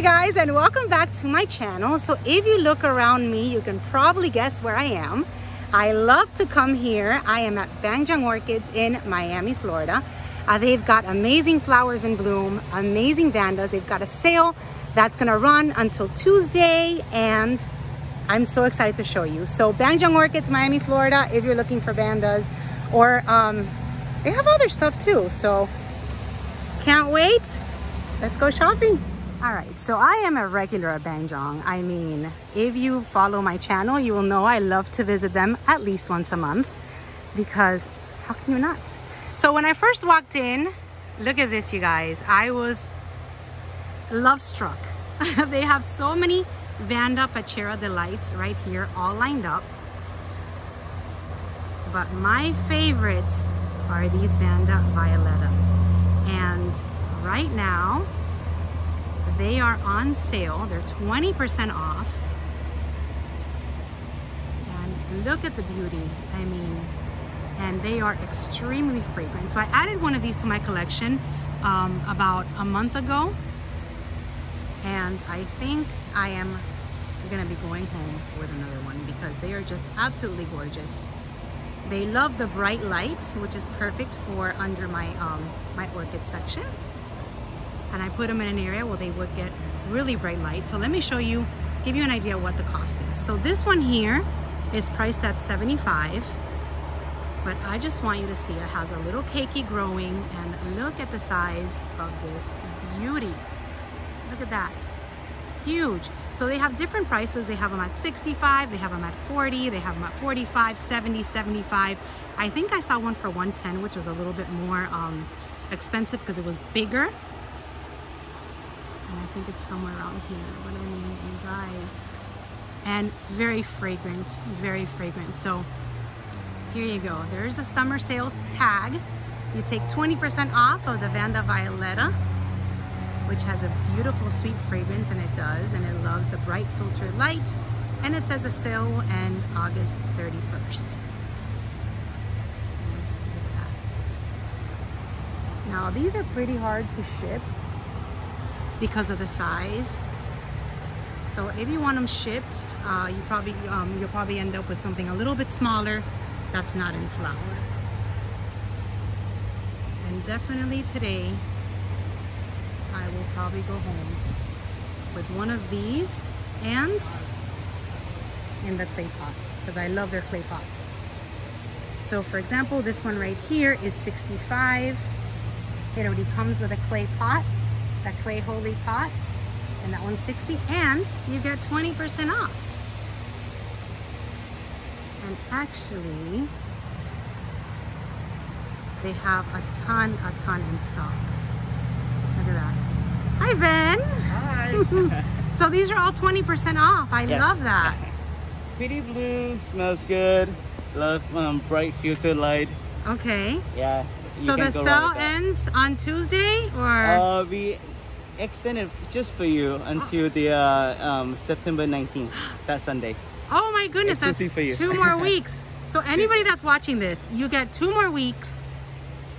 Hey guys and welcome back to my channel. So if you look around me, you can probably guess where I am. I love to come here. I am at Banjong Orchids in Miami, Florida. Uh, they've got amazing flowers in bloom, amazing vandas. They've got a sale that's gonna run until Tuesday and I'm so excited to show you. So Banjong Orchids, Miami, Florida, if you're looking for vandas or um, they have other stuff too. So can't wait. Let's go shopping. All right, so I am a regular at Banjong. I mean, if you follow my channel, you will know I love to visit them at least once a month because how can you not? So when I first walked in, look at this, you guys. I was love struck. they have so many Vanda Pachara Delights right here, all lined up. But my favorites are these Vanda Violetas. And right now, they are on sale. They're 20% off. And look at the beauty. I mean, and they are extremely fragrant. So I added one of these to my collection um, about a month ago. And I think I am gonna be going home with another one because they are just absolutely gorgeous. They love the bright light, which is perfect for under my, um, my orchid section and I put them in an area where they would get really bright light. So let me show you, give you an idea what the cost is. So this one here is priced at 75 but I just want you to see it has a little keiki growing and look at the size of this beauty. Look at that, huge. So they have different prices. They have them at 65, they have them at 40, they have them at 45, 70, 75. I think I saw one for 110, which was a little bit more um, expensive because it was bigger and I think it's somewhere around here but I mean you guys and very fragrant very fragrant. So here you go. There's a summer sale tag. You take 20% off of the Vanda Violeta which has a beautiful sweet fragrance and it does and it loves the bright filtered light and it says a sale will end August 31st now these are pretty hard to ship because of the size. So if you want them shipped, uh, you probably um, you'll probably end up with something a little bit smaller that's not in flower. And definitely today, I will probably go home with one of these and in the clay pot because I love their clay pots. So for example, this one right here is 65. It already comes with a clay pot that clay holy pot and that one's 60 and you get 20% off. And actually they have a ton a ton in stock. Look at that. Hi Ben hi. So these are all 20% off. I yes. love that. Pretty blue smells good. Love um, bright filter light. Okay. Yeah so the sale ends on Tuesday or? Uh, we extended just for you until the uh, um, September 19th, that Sunday. Oh my goodness, that's two more weeks. So anybody that's watching this, you get two more weeks.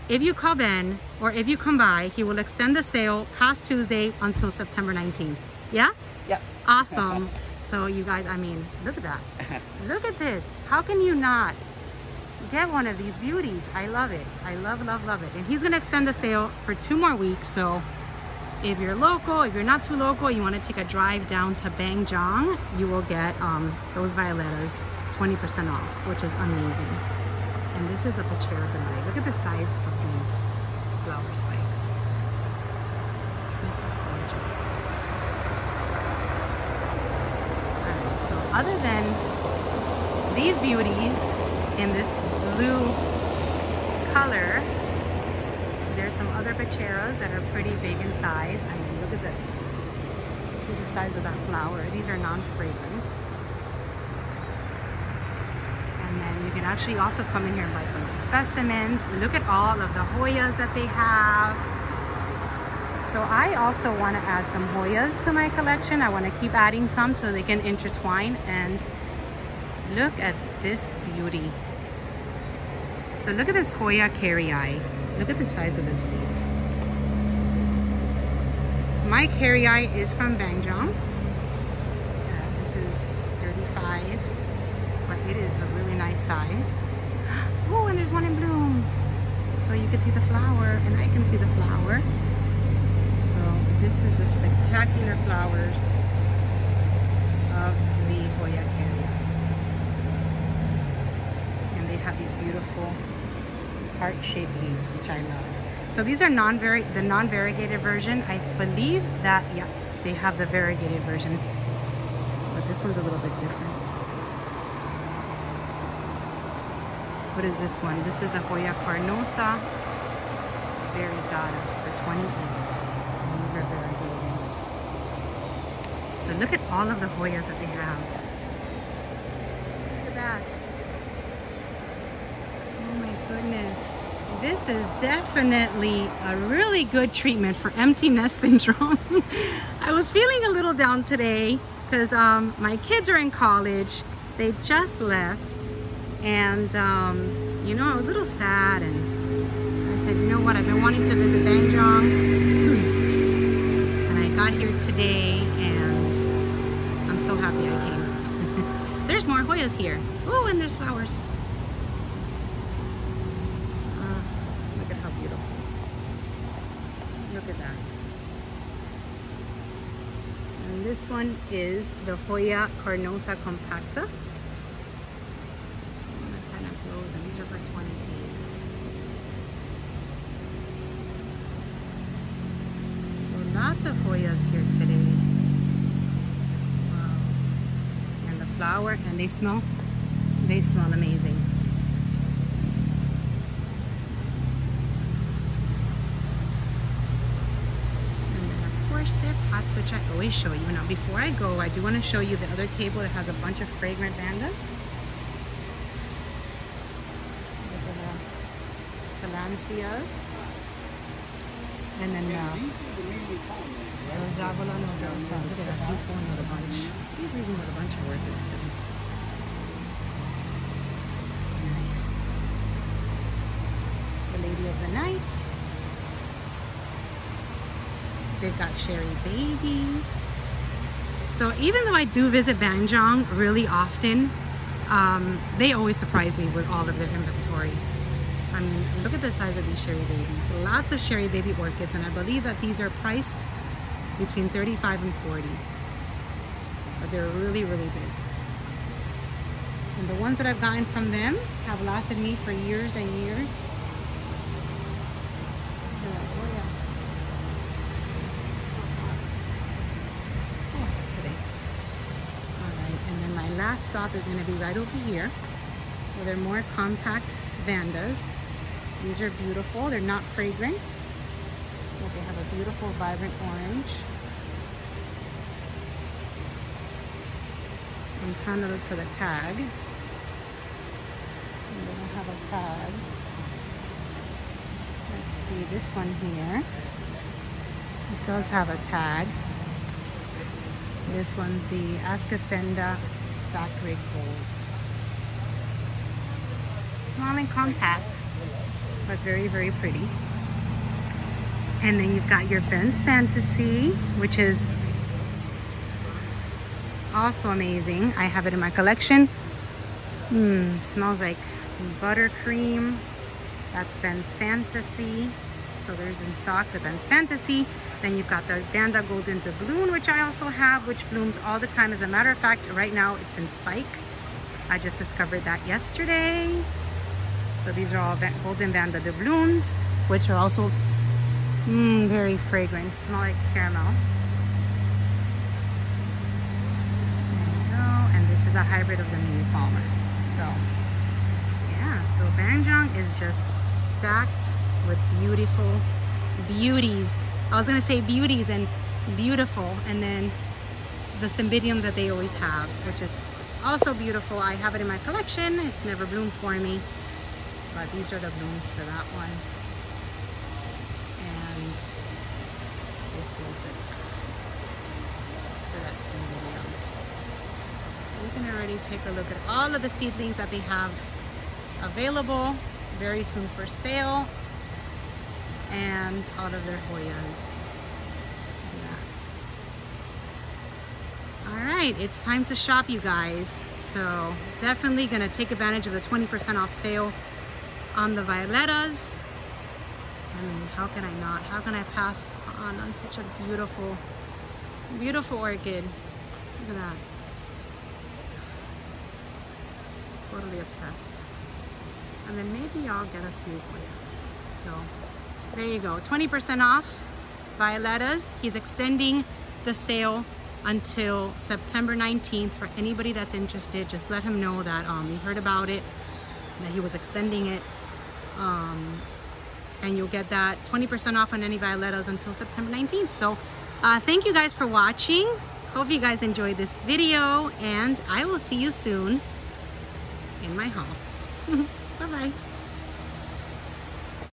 If you call Ben or if you come by, he will extend the sale past Tuesday until September 19th. Yeah? Yep. Awesome. so you guys, I mean, look at that. look at this. How can you not get one of these beauties? I love it. I love, love, love it. And he's going to extend the sale for two more weeks. So if you're local, if you're not too local, you want to take a drive down to Banjong, you will get um, those violetas 20% off, which is amazing. And this is the Pachara Delight. Look at the size of these flower spikes. This is gorgeous. Alright, so other than these beauties in this blue color, there's some other Pacharas that are pretty big in size. I mean, look at the, look at the size of that flower. These are non-fragrant. And then you can actually also come in here and buy some specimens. Look at all of the Hoyas that they have. So I also want to add some Hoyas to my collection. I want to keep adding some so they can intertwine. And look at this beauty. So look at this Hoya kerrii Look at the size of this leaf. my kerrii is from Banjong. This is 35, but it is a really nice size. Oh, and there's one in bloom. So you can see the flower, and I can see the flower. So this is the spectacular flowers of the Hoya kerrii And they have these beautiful heart-shaped leaves, which I love. So these are non-vari the non-variegated version. I believe that, yeah, they have the variegated version. But this one's a little bit different. What is this one? This is the Hoya Carnosa Variegata for 28. And these are variegated. So look at all of the Hoyas that they have. Look at that. Oh my goodness. This is definitely a really good treatment for empty nest syndrome. I was feeling a little down today because um, my kids are in college. They just left and, um, you know, I was a little sad and I said, you know what, I've been wanting to visit Banjong. And I got here today and I'm so happy I came. there's more Hoyas here. Oh, and there's flowers. Uh, look at how beautiful. Look at that. And this one is the Hoya Carnosa compacta. and these are for 28 So lots of Hoyas here today. Wow. And the flower, and they smell, they smell amazing. And then of course their pots, which I always show you. Now before I go, I do want to show you the other table that has a bunch of fragrant vandas. Calanthias. And then uh. Look at that, he's a bunch. He's leaving a bunch of orchids. Nice. The Lady of the Night. They've got Sharry Babies. So even though I do visit Banjong really often, um, they always surprise me with all of their inventory. I mean, look at the size of these Sharry Babies. Lots of Sharry Baby orchids, and I believe that these are priced between 35 and 40. But they're really, really big. And the ones that I've gotten from them have lasted me for years and years. Oh, yeah. So hot. So hot today. All right, and then my last stop is gonna be right over here, where they're more compact vandas. These are beautiful. They're not fragrant, but they have a beautiful, vibrant orange. I'm trying to look for the tag. And they don't have a tag. Let's see this one here. It does have a tag. This one's the Ascocenda Sacred Gold. Small and compact but very, very pretty. And then you've got your Ben's Fantasy, which is also amazing. I have it in my collection. Mmm, smells like buttercream. That's Ben's Fantasy. So there's in stock the Ben's Fantasy. Then you've got the Vanda Golden Doubloon, which I also have, which blooms all the time. As a matter of fact, right now it's in spike. I just discovered that yesterday. So these are all Golden Vanda doubloons, which are also mm, very fragrant, smell like caramel. And this is a hybrid of the Mimi Palmer. So yeah, so Banjong is just stacked with beautiful beauties. I was gonna say beauties and beautiful, and then the cymbidium that they always have, which is also beautiful. I have it in my collection. It's never bloomed for me. But these are the blooms for that one. And this is the for that cymbidium. You can already take a look at all of the seedlings that they have available very soon for sale and out of their Hoyas. All right, it's time to shop, you guys. So definitely gonna take advantage of the 20% off sale on the violetas. I mean, how can I not? How can I pass on on such a beautiful, beautiful orchid? Look at that. Totally obsessed. And then maybe I'll get a few Goyas. So there you go. 20% off violetas. He's extending the sale until September 19th for anybody that's interested. Just let him know that um, you heard about it, that he was extending it. Um, and you'll get that 20% off on any violetas until September 19th. So uh, thank you guys for watching. Hope you guys enjoyed this video and I will see you soon in my haul. Bye-bye.